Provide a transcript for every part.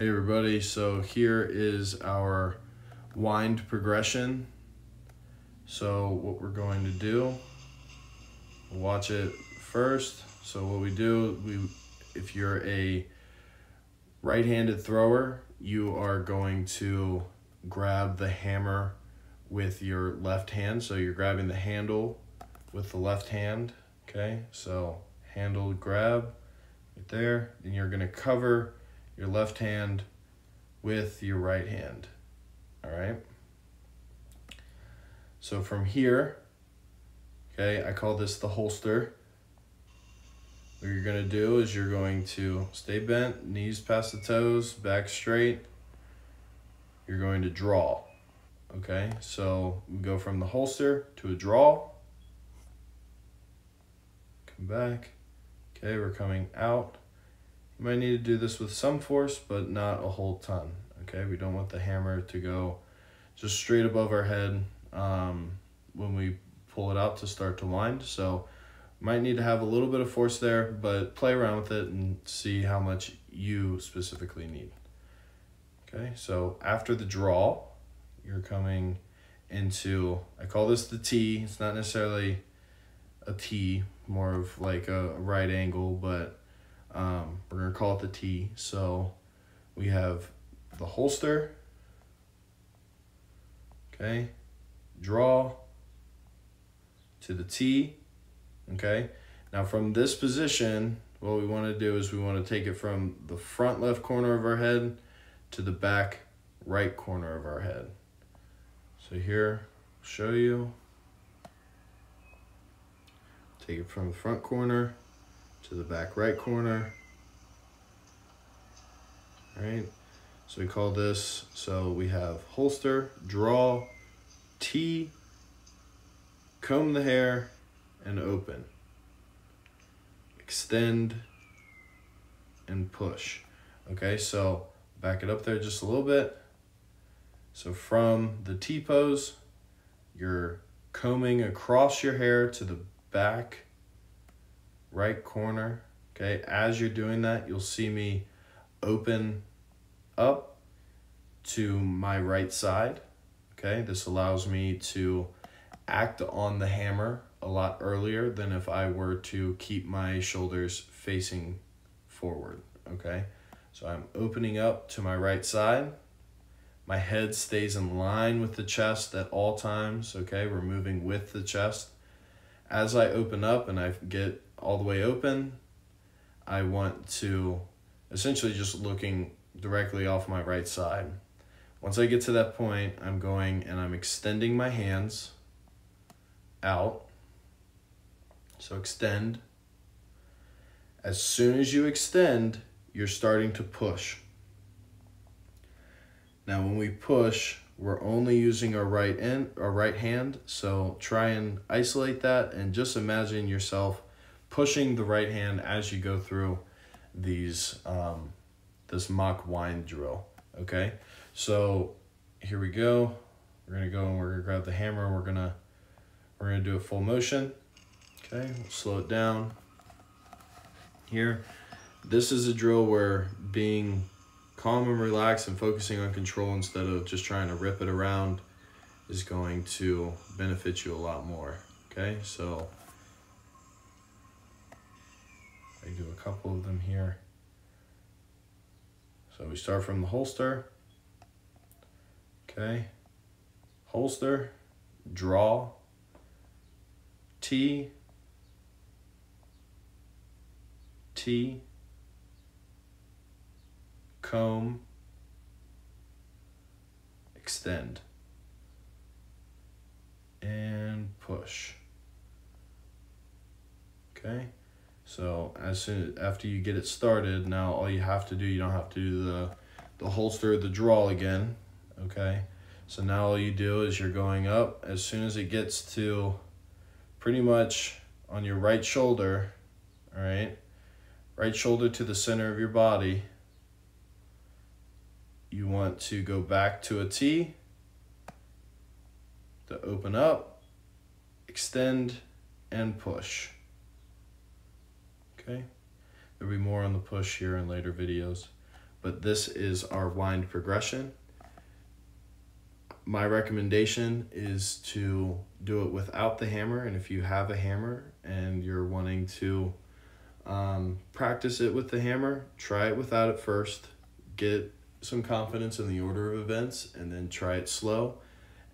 Hey everybody, so here is our wind progression. So what we're going to do, watch it first. So what we do, we if you're a right-handed thrower, you are going to grab the hammer with your left hand. So you're grabbing the handle with the left hand, okay? So handle grab right there, and you're gonna cover your left hand with your right hand. All right. So from here, okay, I call this the holster. What you're gonna do is you're going to stay bent, knees past the toes, back straight. You're going to draw. Okay, so we go from the holster to a draw. Come back. Okay, we're coming out. You might need to do this with some force, but not a whole ton. Okay, we don't want the hammer to go just straight above our head um, when we pull it out to start to wind. So might need to have a little bit of force there, but play around with it and see how much you specifically need. Okay, so after the draw, you're coming into, I call this the T. It's not necessarily a T, more of like a right angle, but um, we're going to call it the T. So we have the holster, okay, draw to the T, okay. Now from this position, what we want to do is we want to take it from the front left corner of our head to the back right corner of our head. So here, show you. Take it from the front corner to the back right corner. All right, so we call this, so we have holster, draw, T, comb the hair, and open. Extend and push. Okay, so back it up there just a little bit. So from the T pose, you're combing across your hair to the back right corner. Okay, as you're doing that, you'll see me open up to my right side. Okay, this allows me to act on the hammer a lot earlier than if I were to keep my shoulders facing forward. Okay, so I'm opening up to my right side. My head stays in line with the chest at all times. Okay, we're moving with the chest. As I open up and I get all the way open, I want to essentially just looking directly off my right side. Once I get to that point, I'm going and I'm extending my hands out. So extend. As soon as you extend, you're starting to push. Now when we push, we're only using our right end, our right hand, so try and isolate that and just imagine yourself pushing the right hand as you go through these um, this mock wind drill. Okay, so here we go. We're gonna go and we're gonna grab the hammer we're gonna we're gonna do a full motion. Okay, we'll slow it down. Here, this is a drill where being calm and relaxed and focusing on control instead of just trying to rip it around is going to benefit you a lot more. Okay, so I do a couple of them here. So we start from the holster. Okay. Holster, draw, T, T, comb, extend, and push. Okay. So as soon after you get it started, now all you have to do, you don't have to do the, the holster, the draw again, okay? So now all you do is you're going up. As soon as it gets to pretty much on your right shoulder, all right? Right shoulder to the center of your body, you want to go back to a T, to open up, extend, and push. Okay, there'll be more on the push here in later videos. but this is our wind progression. My recommendation is to do it without the hammer, and if you have a hammer and you're wanting to um, practice it with the hammer, try it without it first, get some confidence in the order of events, and then try it slow,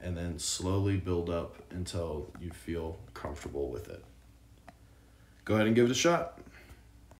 and then slowly build up until you feel comfortable with it. Go ahead and give it a shot.